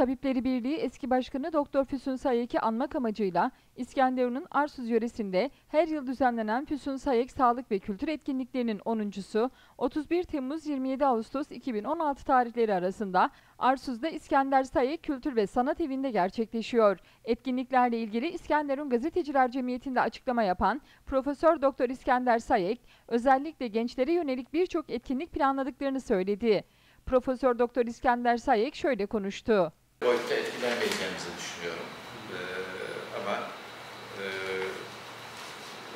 Tabipleri Birliği eski başkanı Doktor Füsun Sayek'i anmak amacıyla İskenderun'un Arsuz yöresinde her yıl düzenlenen Füsun Sayek Sağlık ve Kültür Etkinliklerinin 10.sü 31 Temmuz 27 Ağustos 2016 tarihleri arasında Arsuz'da İskender Sayek Kültür ve Sanat Evi'nde gerçekleşiyor. Etkinliklerle ilgili İskenderun Gazeteciler Cemiyeti'nde açıklama yapan Profesör Doktor İskender Sayek, özellikle gençlere yönelik birçok etkinlik planladıklarını söyledi. Profesör Doktor İskender Sayek şöyle konuştu. Boyutta etkilenmeyeceğimizi düşünüyorum. Ee, ama e,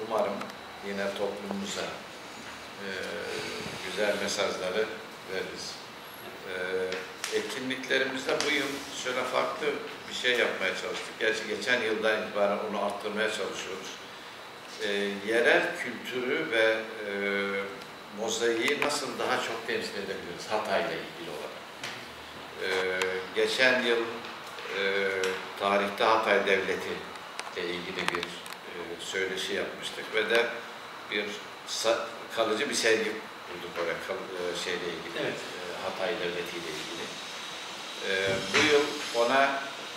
umarım yine toplumumuza e, güzel mesajları veririz. Ee, etkinliklerimizde bu yıl şöyle farklı bir şey yapmaya çalıştık. Gerçi geçen yıldan itibaren onu arttırmaya çalışıyoruz. Ee, yerel kültürü ve e, mozaiği nasıl daha çok temsil edebiliriz Hatay'la ilgili olarak. Ee, geçen yıl e, tarihte Hatay Devleti ile ilgili bir e, söyleşi yapmıştık ve de bir kalıcı bir sergi bulduk oraya kal- e, şeyle ilgili, Evet. e, Hatay Devleti ile ilgili. E, bu yıl ona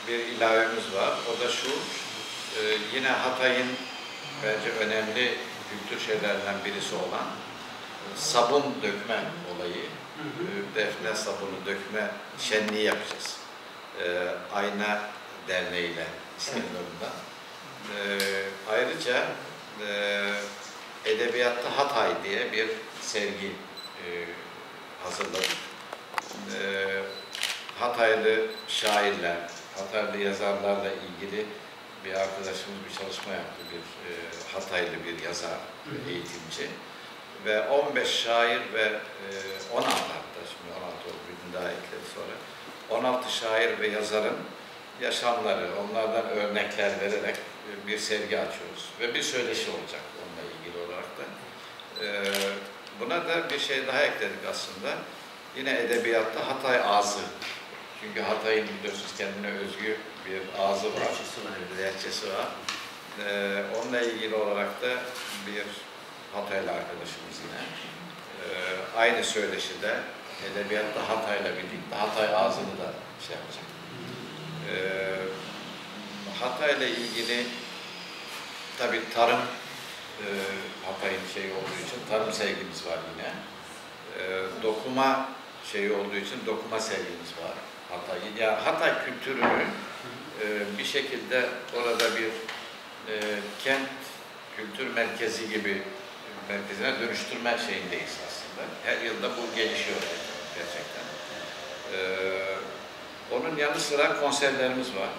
bir ilavemiz var. O da şu, e, yine Hatay'ın bence önemli kültür şeylerinden birisi olan sabun dökme olayı. E, defne sabunu dökme şenliği yapacağız. E, Ayna Derneği ile İskenderun'da. E, ayrıca e, Edebiyatta Hatay diye bir sergi e, hazırladık. E, Hataylı şairler, Hataylı yazarlarla ilgili bir arkadaşımız bir çalışma yaptı. Bir e, Hataylı bir yazar, eğitimci ve 15 şair ve e, 16 hatta şimdi 16 oldu bir gün daha ekledi sonra 16 şair ve yazarın yaşamları, onlardan örnekler vererek e, bir sergi açıyoruz ve bir söyleşi olacak onunla ilgili olarak da. E, buna da bir şey daha ekledik aslında. Yine edebiyatta Hatay ağzı. Çünkü Hatay'ın biliyorsunuz kendine özgü bir ağzı var. Lehçesi var, lehçesi var. E, onunla ilgili olarak da bir Hataylı arkadaşımız yine. Ee, aynı söyleşide edebiyatta Hatay'la birlikte Hatay ağzını da şey yapacak. Ee, Hatay'la ilgili tabii tarım e, Hatay'ın şeyi olduğu için tarım sevgimiz var yine. Ee, dokuma şeyi olduğu için dokuma sevgimiz var. Hatay, yani Hatay kültürünü e, bir şekilde orada bir e, kent kültür merkezi gibi merkezine dönüştürme şeyindeyiz aslında. Her yılda bu gelişiyor gerçekten. Ee, onun yanı sıra konserlerimiz var.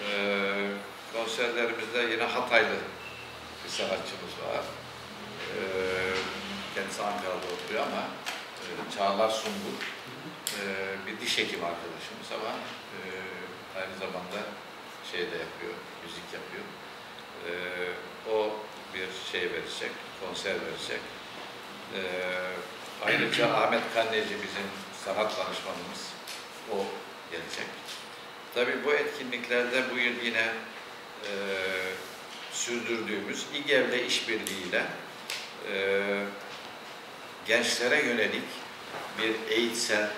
Ee, konserlerimizde yine Hataylı bir sanatçımız var. Ee, kendisi Ankara'da oturuyor ama e, Çağlar Sungur e, bir diş hekim arkadaşımız ama e, aynı zamanda şey de yapıyor, müzik yapıyor. Ee, o bir şey verecek, konser verecek. Ee, ayrıca Ahmet Kanneci bizim sanat danışmanımız, o gelecek. Tabii bu etkinliklerde bu yıl yine e, sürdürdüğümüz İGEV'le işbirliğiyle e, gençlere yönelik bir eğitsel,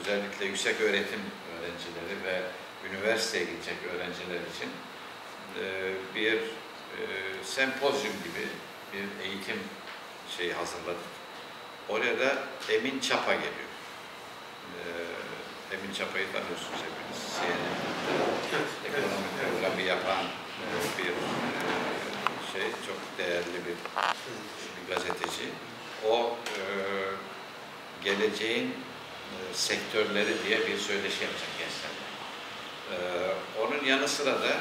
özellikle yüksek öğretim öğrencileri ve üniversiteye gidecek öğrenciler için e, bir e, sempozyum gibi bir eğitim şeyi hazırladık. Oraya da Emin Çapa geliyor. E, Emin Çapa'yı tanıyorsunuz hepiniz. CNN'de ekonomi programı yapan e, bir e, şey, çok değerli bir, bir gazeteci. O e, geleceğin e, sektörleri diye bir söyleşi yapacak gençlerle. E, onun yanı sıra da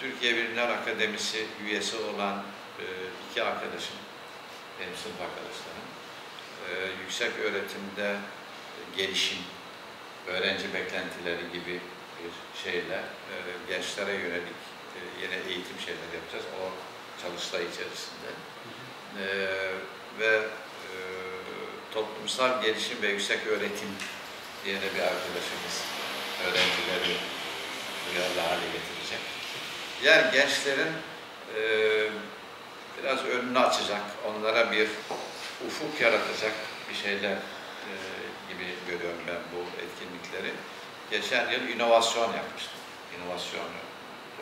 Türkiye Bilimler Akademisi üyesi olan e, iki arkadaşım, benim sınıf arkadaşlarım, e, yüksek öğretimde gelişim, öğrenci beklentileri gibi bir şeyle e, gençlere yönelik e, yine eğitim şeyler yapacağız o çalıştay içerisinde. E, ve toplumsal gelişim ve yüksek öğretim diye de bir arkadaşımız öğrencileri duyarlı hale getirecek. Yani gençlerin e, biraz önünü açacak, onlara bir ufuk yaratacak bir şeyler e, gibi görüyorum ben bu etkinlikleri. Geçen yıl inovasyon yapmıştım. İnovasyon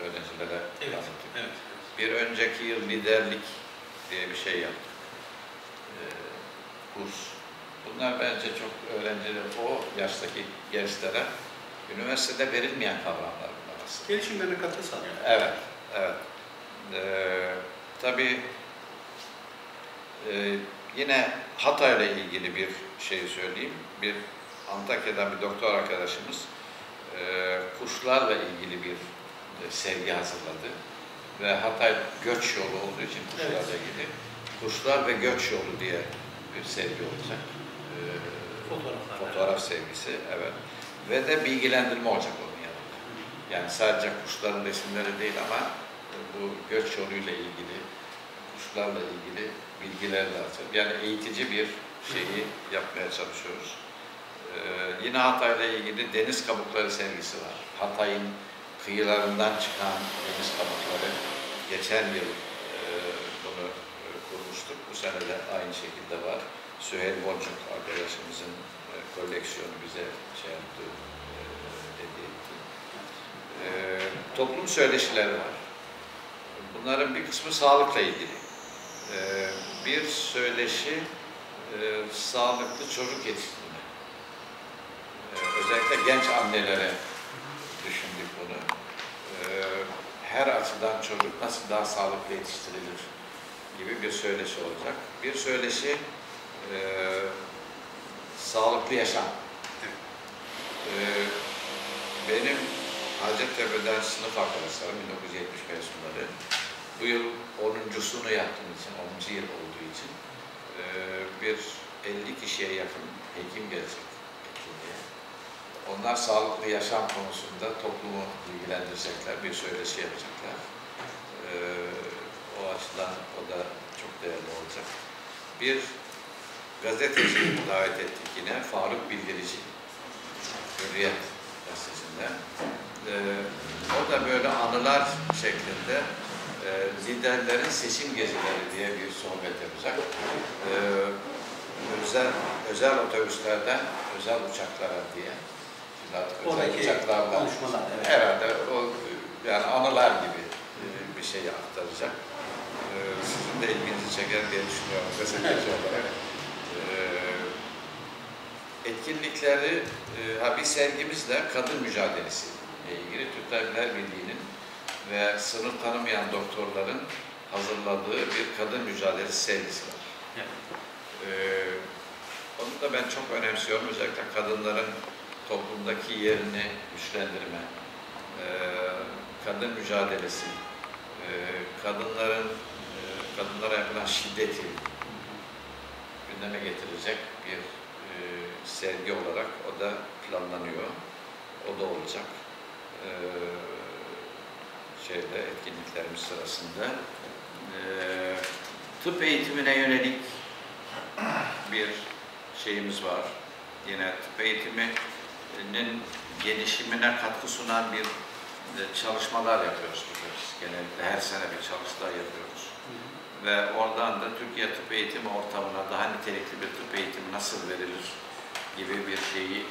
öğrencilere Evet, evet. Bir önceki yıl liderlik diye bir şey yaptık. Ee, kurs. Bunlar bence çok öğrenciler, o yaştaki gençlere üniversitede verilmeyen kavramlar bunlar aslında. Gelişimlerine katkı sağlıyor. Evet, evet. Ee, tabii e, yine Hatay'la ilgili bir şey söyleyeyim. Bir Antakya'dan bir doktor arkadaşımız e, kuşlarla ilgili bir e, sergi hazırladı. Ve Hatay göç yolu olduğu için kuşlarla Evet. ilgili Kuşlar ve Göç Yolu diye bir sergi olacak. Ee, Fotoğraflar. Fotoğraf sergisi, evet. Ve de bilgilendirme olacak onun yanında. Yani sadece kuşların resimleri değil ama bu göç yoluyla ilgili, kuşlarla ilgili bilgiler alacak. Yani eğitici bir şeyi yapmaya çalışıyoruz. Ee, yine Hatay'la ilgili deniz kabukları sergisi var. Hatay'ın kıyılarından çıkan deniz kabukları geçen yıl e, bunu e, kurmuştuk. Bu sene de aynı şekilde var. Süheyl Boncuk arkadaşımızın e, koleksiyonu bize şey yaptı, e, hediye etti. E, toplum söyleşileri var. Bunların bir kısmı sağlıkla ilgili. E, bir söyleşi e, sağlıklı çocuk yetiştirme. E, özellikle genç annelere düşündük bunu. E, her açıdan çocuk nasıl daha sağlıklı yetiştirilir gibi bir söyleşi olacak. Bir söyleşi e, sağlıklı yaşam. E, benim Hacettepe'den sınıf arkadaşlarım 1970 mezunları bu yıl 10.sunu yaptığım için, 10. yıl olduğu için e, bir 50 kişiye yakın hekim gelecek. Onlar sağlıklı yaşam konusunda toplumu bilgilendirecekler, bir söyleşi yapacaklar. E, o açıdan o da çok değerli olacak. Bir gazeteci davet ettik yine, Faruk Bildirici. Hürriyet gazetesinden. Ee, o da böyle anılar şeklinde e, liderlerin seçim gezileri diye bir sohbet yapacak. Ee, özel, özel otobüslerden özel uçaklara diye. Şimdi artık özel Oradaki uçaklarla konuşmalar, evet. herhalde o yani anılar gibi e, bir şey aktaracak. Ee, sizin de ilginizi çeker diye düşünüyorum gazeteci olarak. Etkinlikleri, e, ha bir sergimiz de kadın mücadelesi ile ilgili Türk Tabipler Birliği'nin ve sınır tanımayan doktorların hazırladığı bir kadın mücadelesi sergisi var. Evet. Ee, onu da ben çok önemsiyorum. Özellikle kadınların toplumdaki yerini güçlendirme, ee, kadın mücadelesi, ee, kadınların e, kadınlara yapılan şiddeti gündeme getirecek bir e, sergi olarak o da planlanıyor. O da olacak. E, şeyde etkinliklerimiz sırasında. E, tıp eğitimine yönelik bir şeyimiz var. Yine tıp eğitiminin gelişimine katkı sunan bir e, çalışmalar yapıyoruz biz. Genellikle her sene bir çalıştay yapıyoruz ve oradan da Türkiye tıp eğitimi ortamına daha nitelikli bir tıp eğitimi nasıl verilir gibi bir şeyi